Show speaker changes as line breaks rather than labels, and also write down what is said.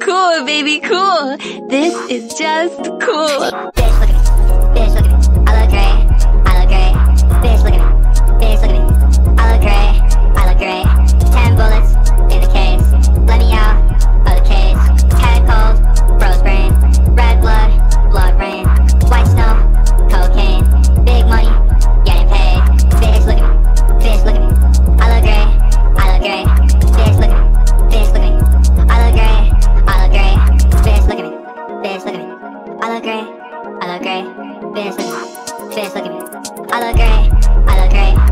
Cool, baby, cool. This is just cool.
Bitch, look at me. Bitch, look at me. look at me. I look great. I look great. Bitch, look at me. Bitch, look at me. I look great. I look great.